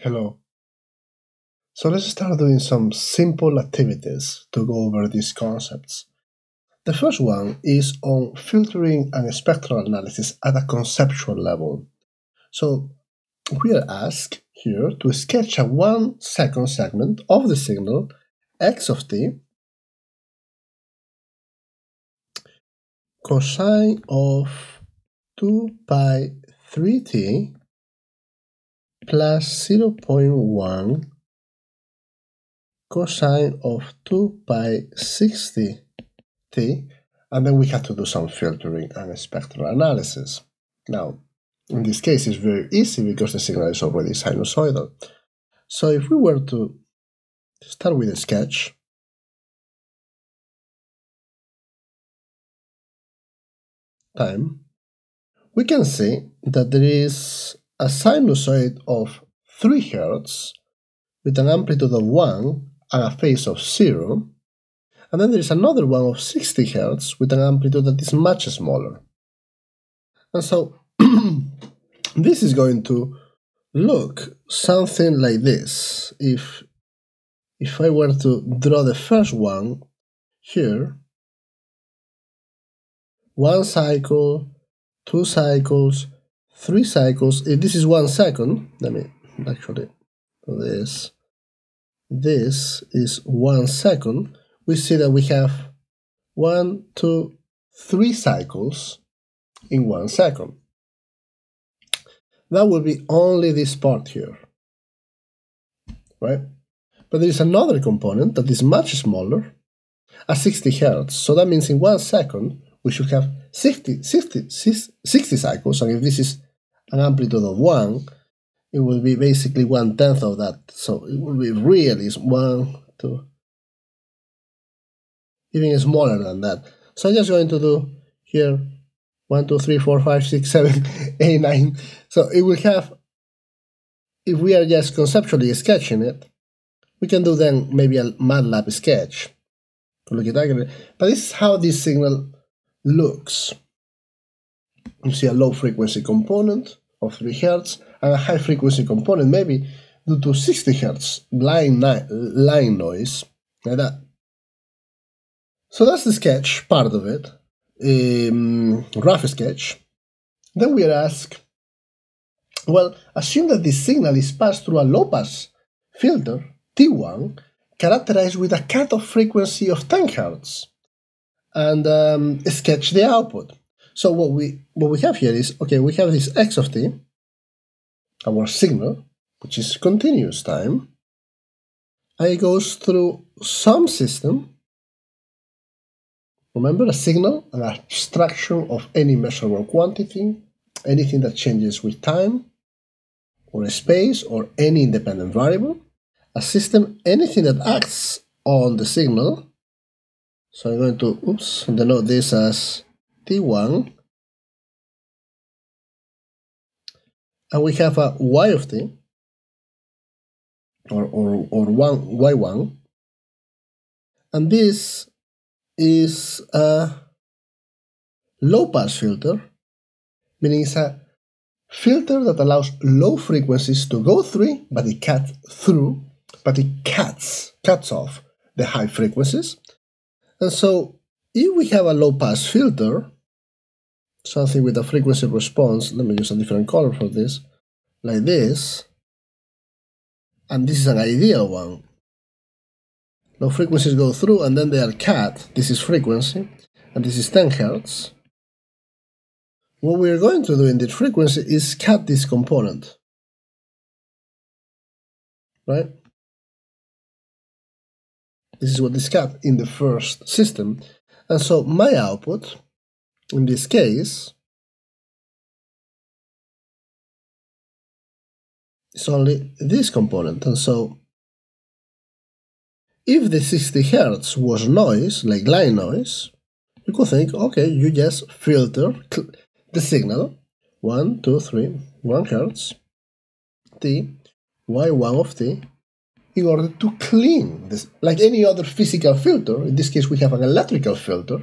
Hello. So let's start doing some simple activities to go over these concepts. The first one is on filtering and spectral analysis at a conceptual level. So we are asked here to sketch a one second segment of the signal x of t cosine of 2 pi 3t plus 0.1 cosine of 2 pi 60 t, and then we have to do some filtering and spectral analysis. Now, in this case, it's very easy because the signal is already sinusoidal. So if we were to start with a sketch, time, we can see that there is a sinusoid of 3 Hz with an amplitude of 1 and a phase of 0. And then there is another one of 60 Hz with an amplitude that is much smaller. And so this is going to look something like this. If, if I were to draw the first one here, one cycle, two cycles, three cycles. If this is one second, let me actually this. This is one second. We see that we have one, two, three cycles in one second. That will be only this part here, right? But there is another component that is much smaller, at 60 hertz. So that means in one second, we should have 60, 60, 60 cycles. And if this is an amplitude of 1, it will be basically one tenth of that. So it will be really one, two, even smaller than that. So I'm just going to do here 1, 2, 3, 4, 5, 6, 7, 8, 9. So it will have, if we are just conceptually sketching it, we can do then maybe a MATLAB sketch to look at that. But this is how this signal looks. You see a low frequency component of 3 Hz and a high frequency component, maybe due to 60 Hz line, line noise, like that. So that's the sketch part of it, um, rough sketch. Then we are asked, well, assume that this signal is passed through a low pass filter, T1, characterized with a cutoff frequency of 10 Hz, and um, sketch the output. So what we what we have here is okay, we have this x of t, our signal, which is continuous time, and it goes through some system. Remember, a signal, an abstraction of any measurable quantity, anything that changes with time, or a space, or any independent variable. A system, anything that acts on the signal. So I'm going to oops, denote this as t1 and we have a y of t or, or, or one, y1 and this is a low pass filter meaning it's a filter that allows low frequencies to go through but it cuts through but it cuts cuts off the high frequencies. And so if we have a low pass filter something with a frequency response, let me use a different color for this, like this, and this is an ideal one. Low frequencies go through and then they are cut. This is frequency, and this is 10 Hertz. What we're going to do in this frequency is cut this component. Right? This is what is cut in the first system. And so my output in this case, it's only this component. And so if the 60 Hertz was noise, like line noise, you could think, okay, you just filter the signal, 1, 2, 3, 1 Hertz, T, Y1 of T, in order to clean this, like any other physical filter, in this case we have an electrical filter,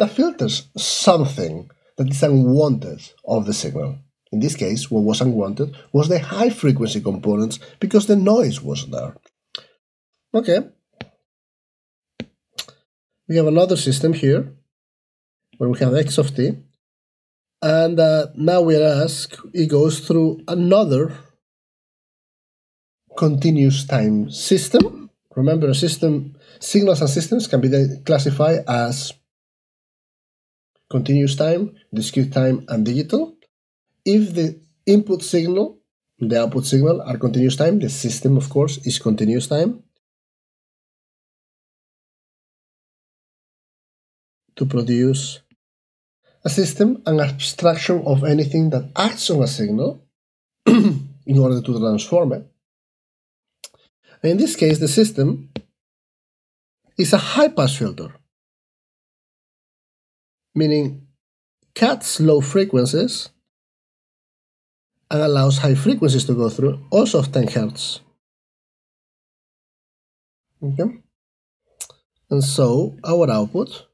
that filters something that is unwanted of the signal. In this case, what was unwanted was the high frequency components because the noise was there. Okay. We have another system here where we have x of t. And uh, now we're asked, it goes through another continuous time system. Remember, a system, signals and systems can be classified as continuous time, discrete time, and digital. If the input signal, the output signal are continuous time, the system, of course, is continuous time. To produce a system, an abstraction of anything that acts on a signal in order to transform it. In this case, the system is a high pass filter meaning cuts low frequencies and allows high frequencies to go through, also of 10 Hz. Okay? And so our output,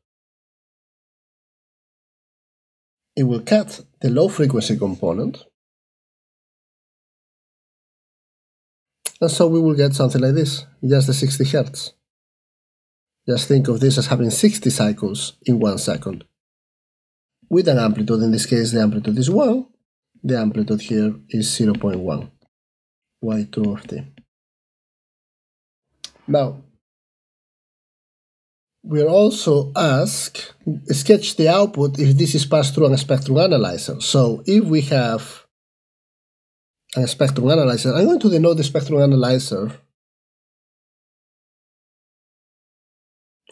it will cut the low frequency component. And so we will get something like this, just the 60 Hz. Just think of this as having 60 cycles in one second with an amplitude, in this case the amplitude is 1, the amplitude here is 0.1, y2 of t. Now, we are also asked, sketch the output if this is passed through a spectrum analyzer. So if we have a spectrum analyzer, I'm going to denote the spectrum analyzer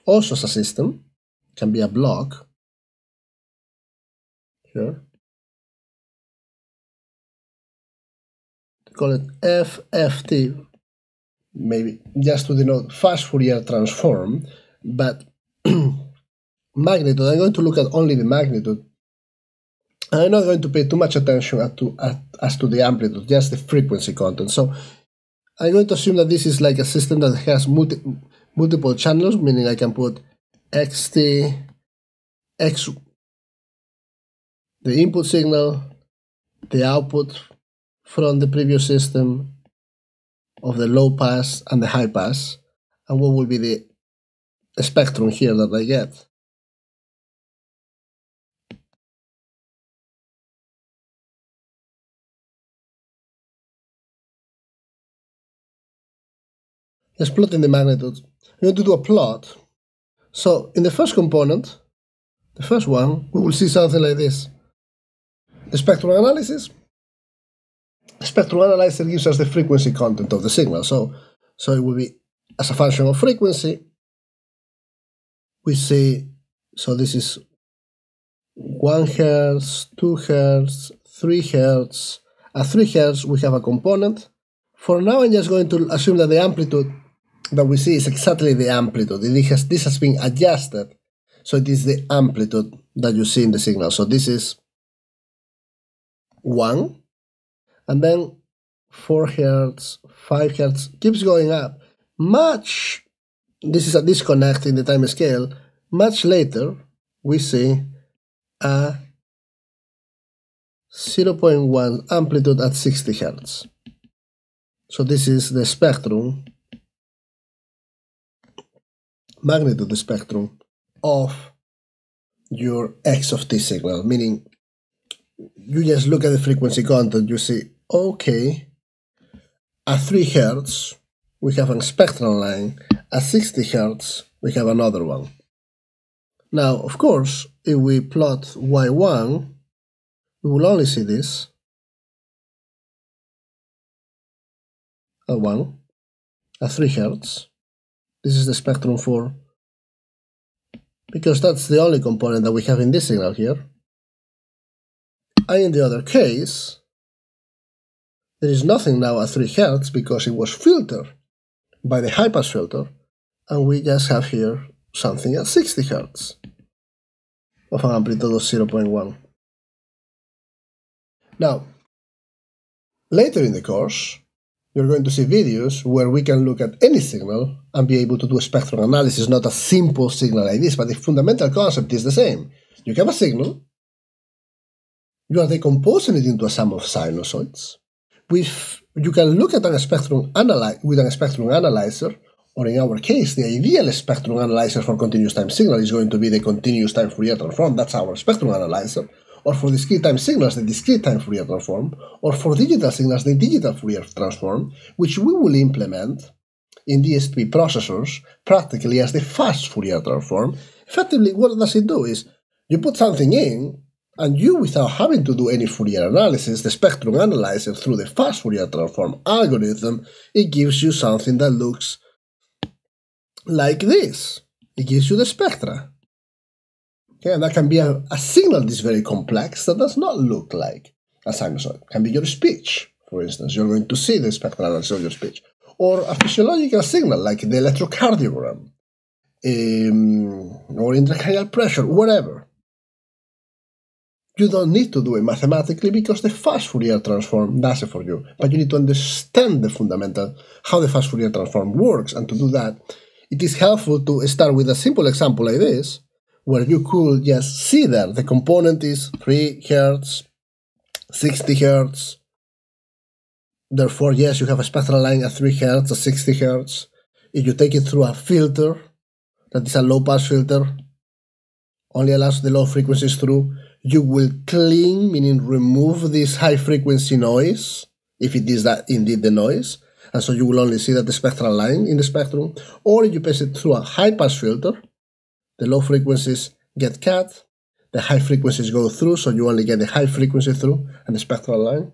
also as a system, can be a block, here. Call it FFT, maybe just to denote fast Fourier transform, but magnitude, I'm going to look at only the magnitude. I'm not going to pay too much attention as to, as to the amplitude, just the frequency content. So I'm going to assume that this is like a system that has multi, multiple channels, meaning I can put xt, x the input signal, the output from the previous system of the low pass and the high pass, and what will be the spectrum here that I get. Let's plot in the magnitude. I'm going to do a plot. So in the first component, the first one, we will see something like this the spectral analysis. Spectral analyzer gives us the frequency content of the signal. So, so it will be as a function of frequency. We see, so this is 1 hertz, 2 hertz, 3 hertz. At 3 hertz, we have a component. For now, I'm just going to assume that the amplitude that we see is exactly the amplitude. It has, this has been adjusted. So it is the amplitude that you see in the signal. So this is 1 and then 4 hertz 5 hertz keeps going up. Much this is a disconnect in the time scale. Much later we see a 0.1 amplitude at 60 hertz. So this is the spectrum magnitude spectrum of your x of t signal meaning you just look at the frequency content, you see, okay, at 3 hertz, we have a spectral line. At 60 hertz, we have another one. Now, of course, if we plot y1, we will only see this at 1, at 3 hertz. This is the spectrum for, because that's the only component that we have in this signal here. And in the other case, there is nothing now at 3 Hz because it was filtered by the high pass filter, and we just have here something at 60 Hz of an amplitude of 0.1. Now, later in the course, you're going to see videos where we can look at any signal and be able to do a spectral analysis, not a simple signal like this, but the fundamental concept is the same. You have a signal, you are decomposing it into a sum of sinusoids. With, you can look at a spectrum analy- with a spectrum analyzer, or in our case, the ideal spectrum analyzer for continuous time signal is going to be the continuous time Fourier transform. That's our spectrum analyzer. Or for discrete time signals, the discrete time Fourier transform. Or for digital signals, the digital Fourier transform, which we will implement in DSP processors practically as the fast Fourier transform. Effectively, what does it do is you put something in, and you, without having to do any Fourier analysis, the spectrum analyzer through the fast Fourier transform algorithm, it gives you something that looks like this. It gives you the spectra. Okay, and that can be a, a signal that's very complex that does not look like a sinusoid. It can be your speech, for instance. You're going to see the spectral analysis of your speech. Or a physiological signal like the electrocardiogram, um, or intracranial pressure, whatever. You don't need to do it mathematically because the fast Fourier transform does it for you. But you need to understand the fundamental, how the fast Fourier transform works. And to do that, it is helpful to start with a simple example like this, where you could just see that the component is 3 hertz, 60 hertz. Therefore, yes, you have a spectral line at 3 hertz, at 60 hertz. If you take it through a filter, that is a low pass filter, only allows the low frequencies through, you will clean, meaning remove this high frequency noise, if it is that indeed the noise, and so you will only see that the spectral line in the spectrum, or you pass it through a high pass filter, the low frequencies get cut, the high frequencies go through, so you only get the high frequency through and the spectral line.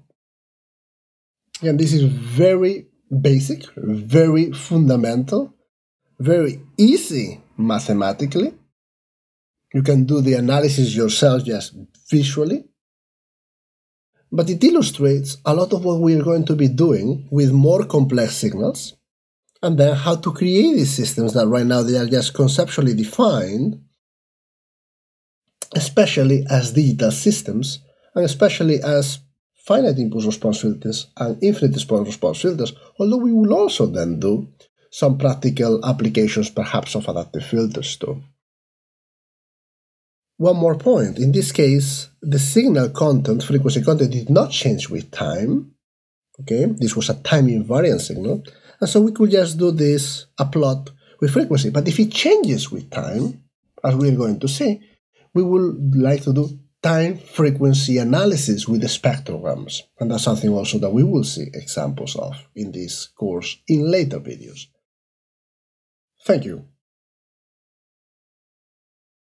And this is very basic, very fundamental, very easy mathematically, you can do the analysis yourself just visually. But it illustrates a lot of what we are going to be doing with more complex signals, and then how to create these systems that right now they are just conceptually defined, especially as digital systems, and especially as finite impulse response filters and infinite response filters, although we will also then do some practical applications perhaps of adaptive filters too. One more point. In this case, the signal content, frequency content, did not change with time. Okay, this was a time invariant signal. And so we could just do this, a plot with frequency. But if it changes with time, as we're going to see, we would like to do time frequency analysis with the spectrograms. And that's something also that we will see examples of in this course in later videos. Thank you.